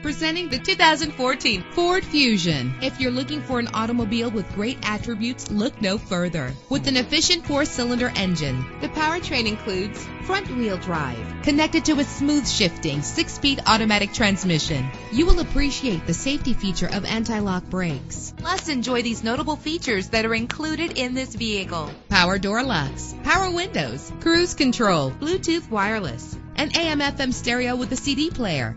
Presenting the 2014 Ford Fusion. If you're looking for an automobile with great attributes, look no further. With an efficient four-cylinder engine, the powertrain includes front-wheel drive, connected to a smooth shifting six-speed automatic transmission. You will appreciate the safety feature of anti-lock brakes. Plus, enjoy these notable features that are included in this vehicle. Power door locks, power windows, cruise control, Bluetooth wireless, an AM FM stereo with a CD player,